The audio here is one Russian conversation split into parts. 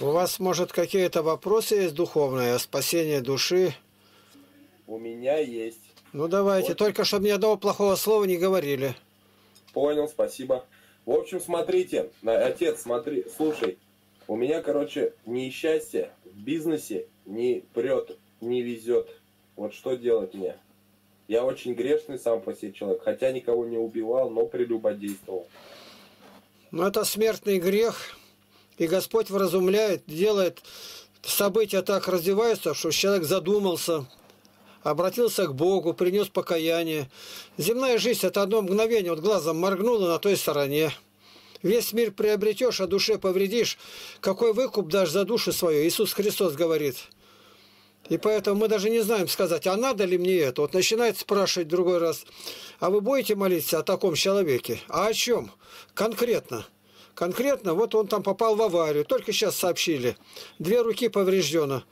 У вас, может, какие-то вопросы есть духовные о спасении души? У меня есть. Ну, давайте, Вот. только чтобы ни одного плохого слова не говорили. Понял, спасибо. В общем, смотрите, отец, смотри, слушай, у меня, короче, несчастье в бизнесе не прет, не везет. Вот что делать мне? Я очень грешный сам по себе человек, хотя никого не убивал, но прелюбодействовал. Но это смертный грех, и Господь вразумляет, делает события так развиваются, что человек задумался, обратился к Богу, принес покаяние. Земная жизнь – это одно мгновение, вот глазом моргнуло на той стороне. Весь мир приобретешь, а душе повредишь. Какой выкуп дашь за душу свою? Иисус Христос говорит. И поэтому мы даже не знаем сказать, а надо ли мне это? Вот начинает спрашивать другой раз, а вы будете молиться о таком человеке? А о чем? Конкретно. Конкретно, вот он там попал в аварию, только сейчас сообщили. Две руки повреждено.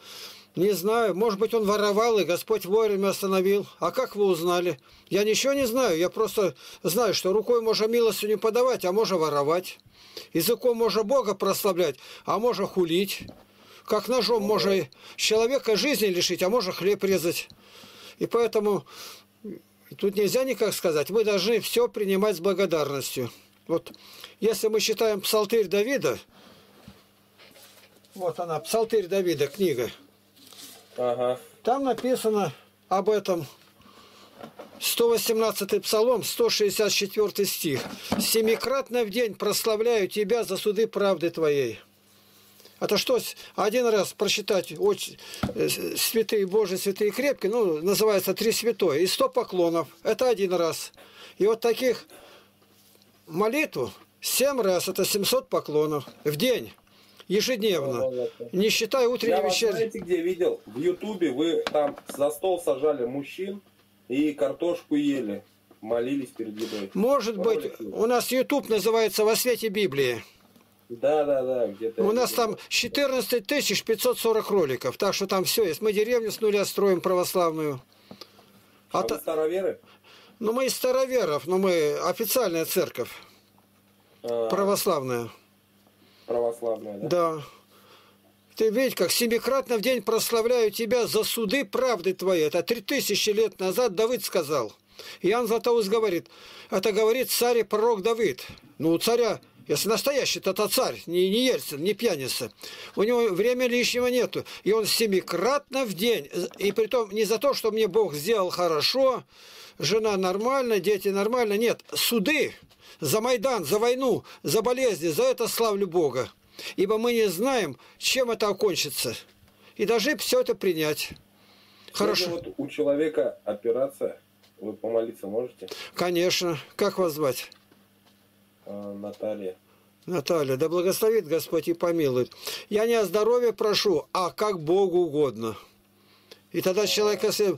Не знаю, может быть, он воровал, и Господь вовремя остановил. А как вы узнали? Я ничего не знаю, я просто знаю, что рукой можно милостью не подавать, а можно воровать. Языком можно Бога прославлять, а можно хулить. Как ножом можно человека жизни лишить, а можно хлеб резать. И поэтому тут нельзя никак сказать. Мы должны все принимать с благодарностью. Вот если мы считаем Псалтырь Давида, вот она, Псалтырь Давида, книга, Ага. там написано об этом 118 Псалом, 164 стих. «Семикратно в день прославляю Тебя за суды правды Твоей». Это что, один раз прочитать очень, э, святые Божии, святые крепкие, ну, называется три святой, и сто поклонов. Это один раз. И вот таких молитву семь раз, это 700 поклонов в день, ежедневно. Не считая утренней вечерней. знаете, где видел? В Ютубе вы там за стол сажали мужчин и картошку ели. Молились перед едой. Может быть, Ролики. у нас YouTube называется «Во свете Библии». Да, да, да, где-то. У нас там 14 540 роликов, так что там все есть. Мы деревню с нуля строим православную. А А та- староверы? Ну, мы из староверов, но мы официальная церковь, А, православная. православная, да? Да. Ты видишь, как семикратно в день прославляю тебя за суды правды твоей. Это три тысячи лет назад Давид сказал. Иоанн Златоуст говорит, это говорит царь и пророк Давид. Ну, у царя, если настоящий, то это царь, не, не Ельцин, не пьяница. У него времени лишнего нету. И он семикратно в день. И при том не за то, что мне Бог сделал хорошо, жена нормально, дети нормально. Нет, суды за Майдан, за войну, за болезни, за это славлю Бога. Ибо мы не знаем, чем это окончится. И должны все это принять. Хорошо. Вот у человека операция. Вы помолиться можете? Конечно. Как вас звать? А, Наталья. Наталья, да благословит Господь и помилует. Я не о здоровье прошу, а как Богу угодно. И тогда человек, если...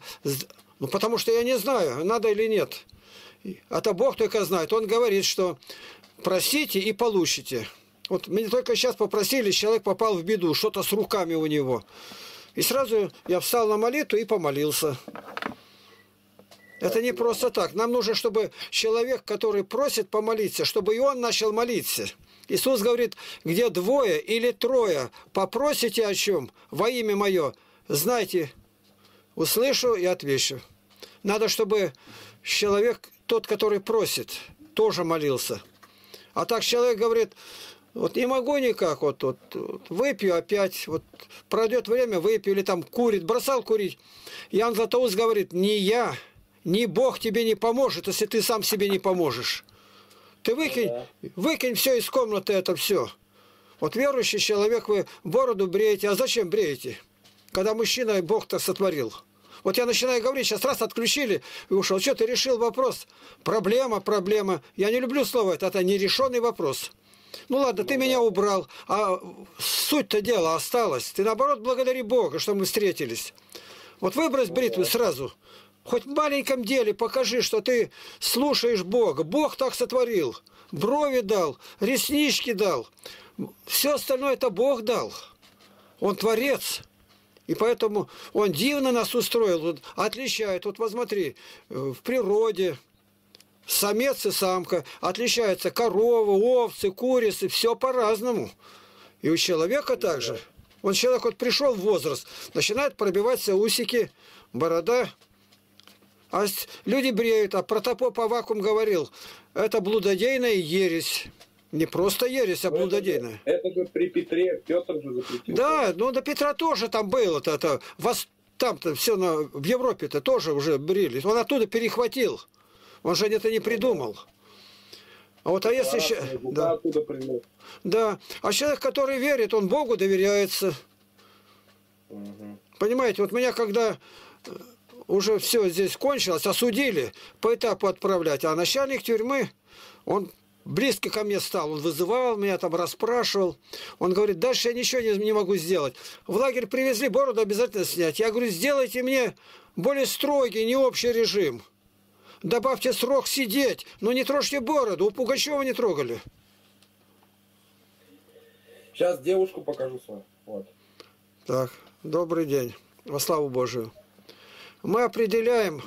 Ну, потому что я не знаю, надо или нет. Это Бог только знает. Он говорит, что просите и получите. Вот меня только сейчас попросили, человек попал в беду, что-то с руками у него. И сразу я встал на молитву и помолился. Это не просто так. Нам нужно, чтобы человек, который просит помолиться, чтобы и он начал молиться. Иисус говорит, где двое или трое попросите о чем во имя Мое, знайте, услышу и отвечу. Надо, чтобы человек, тот, который просит, тоже молился. А так человек говорит, вот не могу никак, вот, вот, вот выпью опять, вот пройдет время, выпью, или там курит, бросал курить. Ян Златоуст говорит, не я, ни Бог тебе не поможет, если ты сам себе не поможешь. Ты выкинь, выкинь все из комнаты, это все. Вот верующий человек, вы бороду бреете, а зачем бреете? Когда мужчина Бог-то сотворил. Вот я начинаю говорить, сейчас раз отключили и ушел. Что ты решил вопрос? Проблема, проблема. Я не люблю слово это, это нерешенный вопрос. Ну ладно, ты меня убрал, а суть-то дела осталась. Ты наоборот благодари Бога, что мы встретились. Вот выбрось бритву сразу. Хоть в маленьком деле покажи, что ты слушаешь Бога. Бог так сотворил. Брови дал, реснички дал. Все остальное это Бог дал. Он творец. И поэтому он дивно нас устроил, вот, отличает. Вот посмотри, э, в природе самец и самка, отличаются коровы, овцы, курицы, все по-разному. И у человека также. Он человек вот пришел в возраст, начинает пробиваться усики, борода. А люди бреют, а протопоп Авакум говорил, это блудодейная ересь. Не просто ересь, а блудодейная. Это же при Петре Петр же запретил. Да, ну до Петра тоже там было. -то, это, там-то все на, в Европе-то тоже уже брили. Он оттуда перехватил. Он же это не придумал. А вот а если... Да. да. А человек, который верит, он Богу доверяется. Угу. Понимаете, вот меня когда э, уже все здесь кончилось, осудили по этапу отправлять, а начальник тюрьмы, он близко ко мне стал, он вызывал меня, там расспрашивал. Он говорит, дальше я ничего не, не могу сделать. В лагерь привезли, бороду обязательно снять. Я говорю, сделайте мне более строгий, не общий режим. Добавьте срок сидеть, но не трожьте бороду. У Пугачева не трогали. Сейчас девушку покажу свою. Вот. Так, добрый день. Во славу Божию. Мы определяем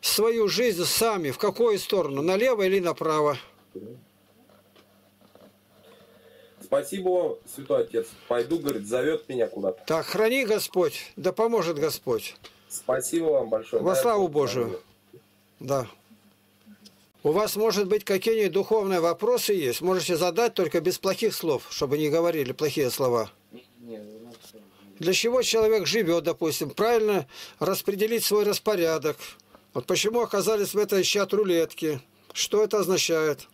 свою жизнь сами, в какую сторону, налево или направо. Спасибо вам, Святой Отец. Пойду, говорит, зовет меня куда-то. Так, храни Господь, да поможет Господь. Спасибо вам большое. Во славу Божию. Да. У вас, может быть, какие-нибудь духовные вопросы есть? Можете задать только без плохих слов, чтобы не говорили плохие слова. Для чего человек живет, допустим, правильно распределить свой распорядок. Вот почему оказались в этой чат рулетки. Что это означает?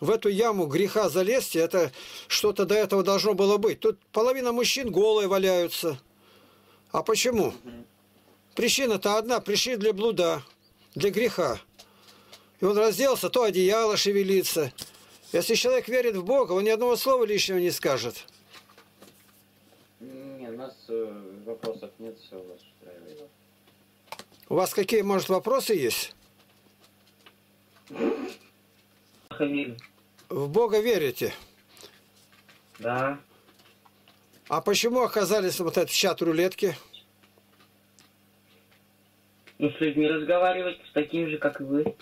В эту яму греха залезть, это что-то до этого должно было быть. Тут половина мужчин голые валяются. А почему? Причина-то одна, пришли для блуда для греха. И он разделся, то одеяло шевелится. Если человек верит в Бога, он ни одного слова лишнего не скажет. Нас э, вопросов нет, все у вас устраивает. У вас какие, может, вопросы есть? В Бога верите? Да. А почему оказались вот этот чат рулетки? Ну, с людьми разговаривать, с такими же, как и вы.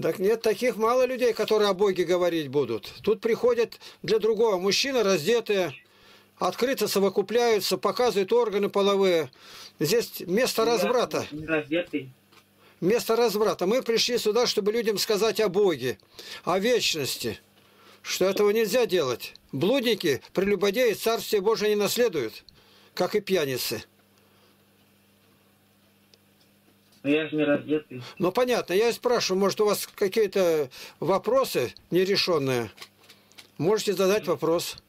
Так нет, таких мало людей, которые о Боге говорить будут. Тут приходят для другого. Мужчины раздетые, открыто совокупляются, показывают органы половые. Здесь место разврата. Место разврата. Мы пришли сюда, чтобы людям сказать о Боге, о вечности. Что этого нельзя делать. Блудники, прелюбодеи, Царствие Божие не наследуют, как и пьяницы. Но я же не раздетый. Ну, понятно. Я спрашиваю, может, у вас какие-то вопросы нерешенные? Можете задать вопрос.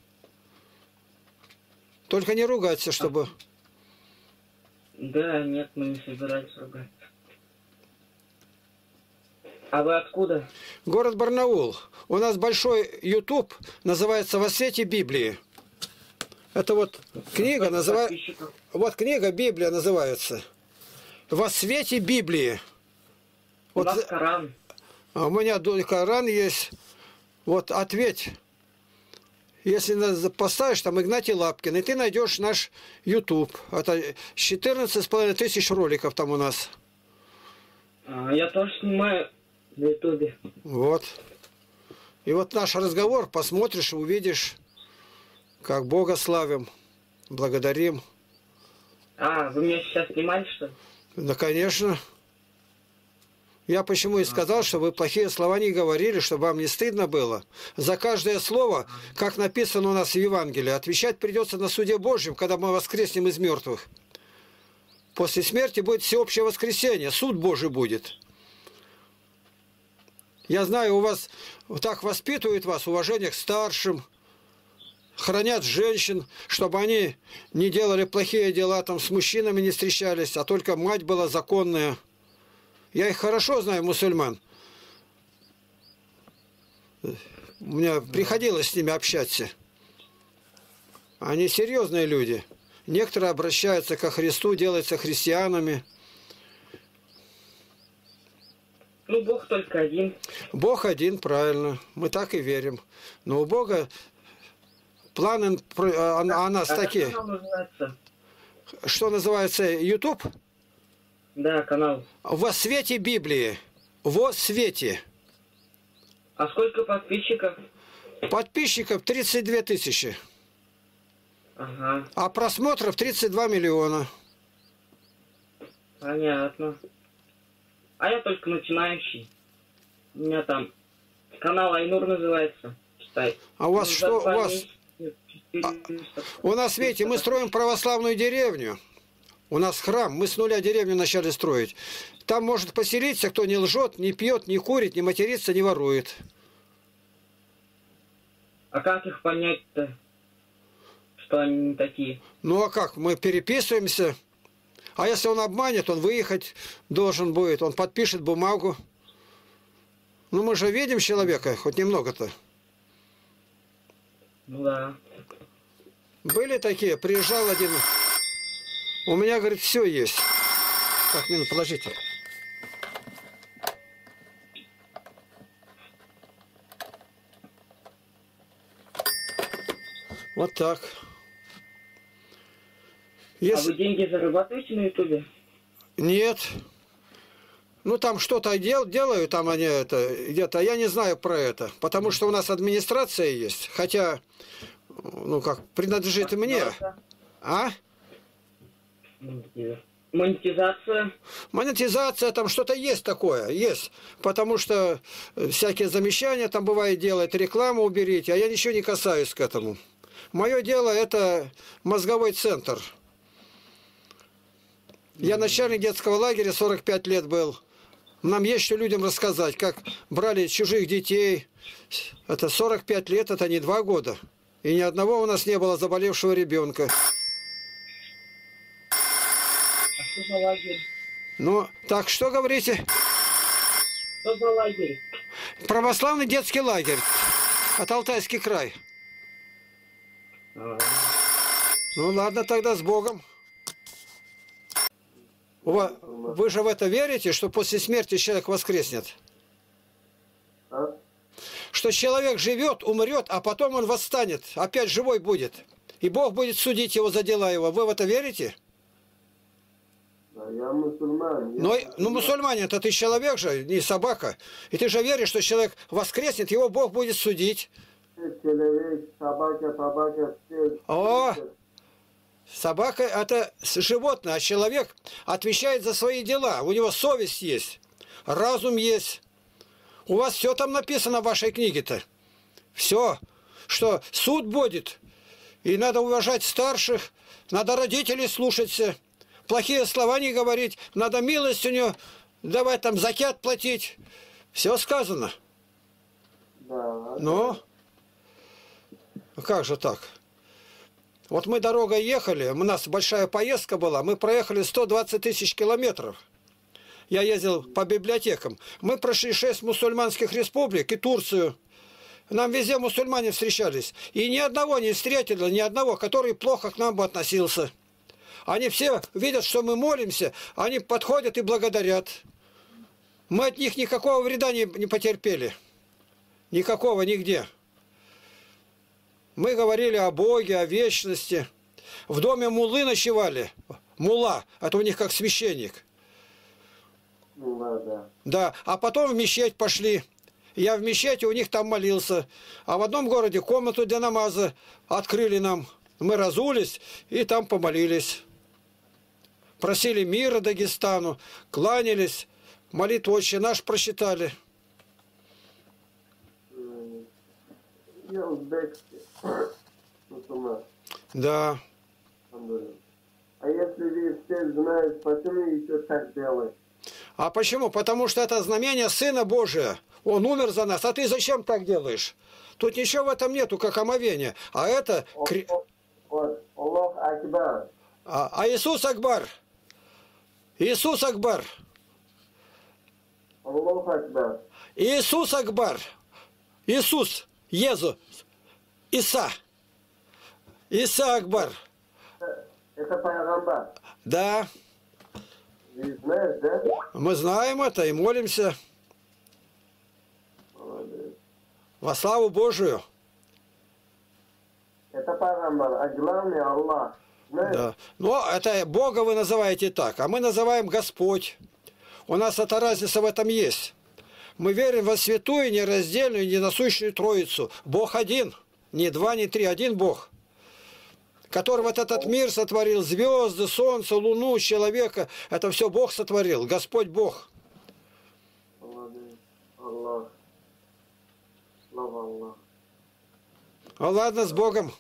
Только не ругаться, чтобы... Да, нет, мы не собираемся ругаться. А вы откуда? Город Барнаул. У нас большой YouTube, называется «Во свете Библии». Это вот книга называется... Вот книга Библия называется во свете Библии. Вот, У нас Коран. А у меня Коран есть. Вот ответь. Если поставишь там Игнатий Лапкин, и ты найдешь наш YouTube. Это 14,5 тысяч роликов там у нас. А, я тоже снимаю на Ютубе. Вот. И вот наш разговор посмотришь, увидишь, как Бога славим, благодарим. А, вы меня сейчас снимали, что ли? Да, конечно. Я почему и сказал, что вы плохие слова не говорили, чтобы вам не стыдно было. За каждое слово, как написано у нас в Евангелии, отвечать придется на суде Божьем, когда мы воскреснем из мертвых. После смерти будет всеобщее воскресенье, суд Божий будет. Я знаю, у вас так воспитывают вас уважение к старшим, хранят женщин, чтобы они не делали плохие дела, там с мужчинами не встречались, а только мать была законная. Я их хорошо знаю, мусульман. У меня приходилось с ними общаться. Они серьезные люди. Некоторые обращаются ко Христу, делаются христианами. Ну, Бог только один. Бог один, правильно. Мы так и верим. Но у Бога Планы о, о нас а такие. Называется? Что называется YouTube? Да, канал. Во свете Библии. Во свете. А сколько подписчиков? Подписчиков 32 тысячи. Ага, А просмотров 32 миллиона. понятно. А я только начинающий. У меня там канал Айнур называется. Читай. А у вас Ну, что? У вас... 400. У нас, видите, мы строим православную деревню. У нас храм, мы с нуля деревню начали строить. Там может поселиться, кто не лжет, не пьет, не курит, не матерится, не ворует. А как их понять-то? Что они не такие? Ну а как, мы переписываемся. А если он обманет, он выехать должен будет, он подпишет бумагу. Ну мы же видим человека, хоть немного-то. Ну да. Были такие, приезжал один. У меня, говорит, все есть. Так, минут, положите. Вот так. А Если... вы деньги зарабатываете на Ютубе? Нет. Ну, там что-то дел, делают, там они это где-то, я не знаю про это, потому что у нас администрация есть, хотя, ну, как, принадлежит мне. А? Монетизация. Монетизация, там что-то есть такое, есть. Потому что э, всякие замещания там бывает делает, рекламу уберите, а я ничего не касаюсь к этому. Мое дело это мозговой центр. Я начальник детского лагеря, 45 лет был. Нам есть что людям рассказать, как брали чужих детей. Это 45 лет, это не два года. И ни одного у нас не было заболевшего ребенка. Ну, так что говорите? Что за лагерь? Православный детский лагерь. От Алтайский край. А, Ну ладно, тогда с Богом. Ва- Вы же в это верите, что после смерти человек воскреснет? А? Что человек живет, умрет, а потом он восстанет, опять живой будет. И Бог будет судить его за дела его. Вы в это верите? Да, я мусульман. Но, ну, мусульманин, это ты человек же, не собака. И ты же веришь, что человек воскреснет, его Бог будет судить. Человек, собака, собака, все. О! Собака – это животное, а человек отвечает за свои дела. У него совесть есть, разум есть. У вас все там написано в вашей книге-то. Все, что суд будет. И надо уважать старших, надо родителей слушаться, плохие слова не говорить, надо милостыню давать там закят платить. Все сказано. Да. Ну, как же так? Вот мы дорогой ехали, у нас большая поездка была, мы проехали 120 тысяч километров. Я ездил по библиотекам. Мы прошли шесть мусульманских республик и Турцию. Нам везде мусульмане встречались. И ни одного не встретили, ни одного, который плохо к нам бы относился. Они все видят, что мы молимся, они подходят и благодарят. Мы от них никакого вреда не, не потерпели. Никакого нигде. Мы говорили о Боге, о вечности. В доме мулы ночевали. Мула, это у них как священник. Да, да. Да, а потом в мечеть пошли. Я в мечети у них там молился. А в одном городе комнату для намаза открыли нам. Мы разулись и там помолились. Просили мира Дагестану, кланялись, молитву «Отче наш» прочитали. Да. А если все знаете, почему еще так делаете? А почему? Потому что это знамение Сына Божия. Он умер за нас. А ты зачем так делаешь? Тут ничего в этом нету, как омовение. А это... Аллах Акбар. А, а Иисус Акбар. Иисус Акбар. Аллах Акбар. Иисус Акбар. Иисус. Езу. Иса. Иса Акбар. Это- Это пайгамбар. Да, Вы знаете, да? мы знаем это и молимся Молодец. во славу Божию. Это пайгамбар, а главное Аллах. Да. Но это Бога вы называете так, а мы называем Господь. У нас эта разница в этом есть. Мы верим во святую, нераздельную, ненасущную Троицу. Бог один. Не два, не три, один Бог. который вот этот мир сотворил, звезды, солнце, луну, человека, это все Бог сотворил, Господь Бог. Аллах. Слава Аллах. Ну ладно, с Богом.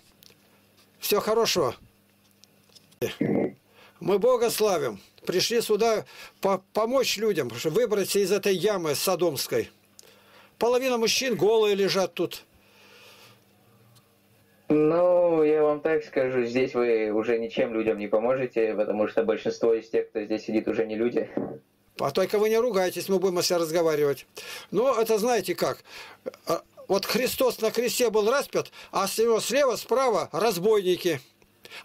Все хорошего. Мы Бога славим. Пришли сюда по помочь людям, выбраться из этой ямы садомской. Половина мужчин голые лежат тут. Ну, я вам так скажу, здесь вы уже ничем людям не поможете, потому что большинство из тех, кто здесь сидит, уже не люди. А только вы не ругайтесь, мы будем о разговаривать. Но это знаете как. А, вот Христос на кресте был распят, а с него слева, справа разбойники.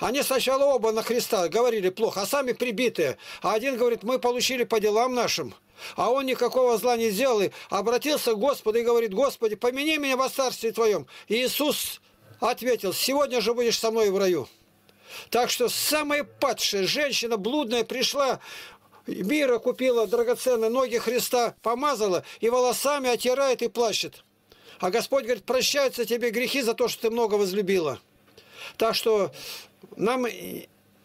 Они сначала оба на Христа говорили плохо, а сами прибитые. А один говорит, мы получили по делам нашим. А он никакого зла не сделал и обратился к Господу и говорит, Господи, помяни меня во царстве Твоем. И Иисус ответил, сегодня же будешь со мной в раю. Так что самая падшая женщина блудная пришла, мира купила драгоценные ноги Христа, помазала и волосами отирает и плачет. А Господь говорит, прощаются тебе грехи за то, что ты много возлюбила. Так что нам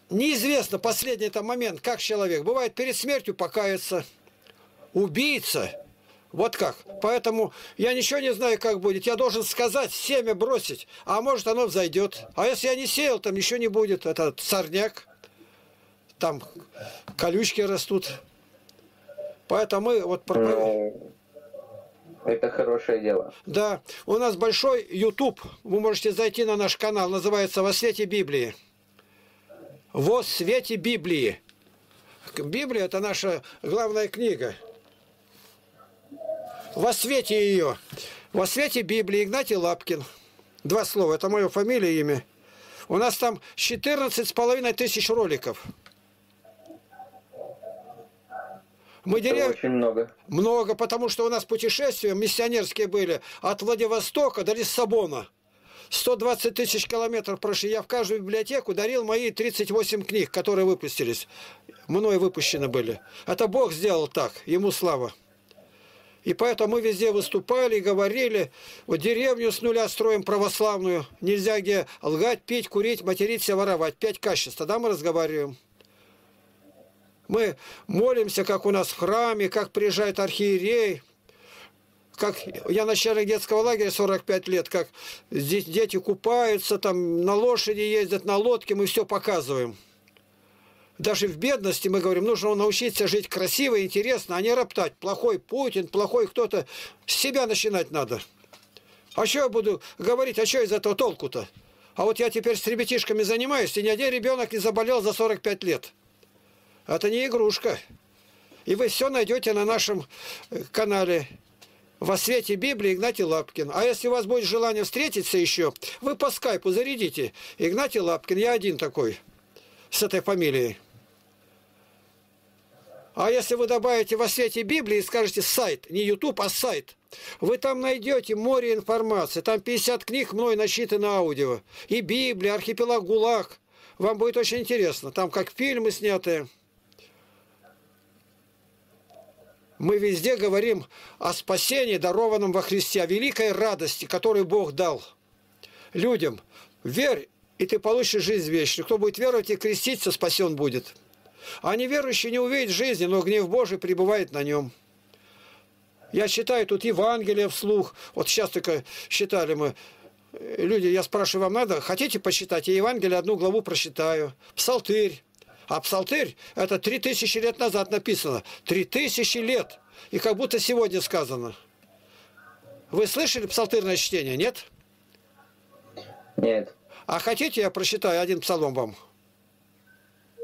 неизвестно последний это момент, как человек. Бывает перед смертью покаяться. Убийца. Вот как. Поэтому я ничего не знаю, как будет. Я должен сказать, семя бросить, а может оно взойдет. А если я не сеял, там ничего не будет. Это сорняк. Там колючки растут. Поэтому мы вот Ну, это хорошее дело. Да, у нас большой YouTube. Вы можете зайти на наш канал, называется «Во свете Библии». «Во свете Библии». Библия – это наша главная книга. «Во свете ее». «Во свете Библии» Игнатий Лапкин. Два слова. Это мое фамилия и имя. У нас там 14 с половиной тысяч роликов. Мы Это дерев... очень много. Много, потому что у нас путешествия миссионерские были от Владивостока до Лиссабона. 120 тысяч километров прошли. Я в каждую библиотеку дарил мои 38 книг, которые выпустились. Мной выпущены были. Это Бог сделал так. Ему слава. И поэтому мы везде выступали, говорили, вот деревню с нуля строим православную. Нельзя где лгать, пить, курить, материться, воровать. Пять качеств. Тогда мы разговариваем. Мы молимся, как у нас в храме, как приезжает архиерей. Как я начальник детского лагеря 45 лет, как здесь дети купаются, там на лошади ездят, на лодке, мы все показываем. Даже в бедности мы говорим, нужно научиться жить красиво, интересно, а не роптать. Плохой Путин, плохой кто-то. С себя начинать надо. А что я буду говорить, а что из этого толку-то? А вот я теперь с ребятишками занимаюсь, и ни один ребенок не заболел за 45 лет. Это не игрушка. И вы все найдете на нашем э, канале во свете Библии Игнатий Лапкин. А если у вас будет желание встретиться еще, вы по скайпу зарядите. Игнатий Лапкин, я один такой, с этой фамилией. А если вы добавите во свете Библии и скажете сайт, не YouTube, а сайт, вы там найдете море информации. Там 50 книг мной насчитаны аудио. И Библия, архипелаг ГУЛАГ. Вам будет очень интересно. Там как фильмы снятые. Мы везде говорим о спасении, дарованном во Христе, о великой радости, которую Бог дал людям. Верь, и ты получишь жизнь вечную. Кто будет веровать и креститься, спасен будет. А неверующий не увидит жизни, но гнев Божий пребывает на нем. Я читаю тут Евангелие вслух. Вот сейчас только считали мы. Люди, я спрашиваю, вам надо? Хотите почитать? Я Евангелие одну главу прочитаю. Псалтырь. А псалтырь, это три тысячи лет назад написано. Три тысячи лет. И как будто сегодня сказано. Вы слышали псалтырное чтение, нет? Нет. А хотите, я прочитаю один псалом вам?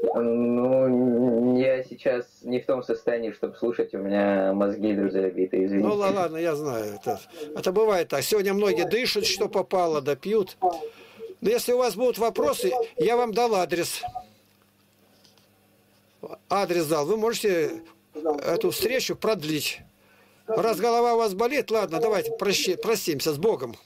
Ну, я сейчас не в том состоянии, чтобы слушать, у меня мозги забиты, извините. Ну ла- ладно, я знаю. Это, это бывает так. Сегодня многие дышат, что попало, да пьют. Но если у вас будут вопросы, я вам дал адрес. Адрес дал. Вы можете эту встречу продлить. Раз голова у вас болит, ладно, давайте прощи- простимся с Богом.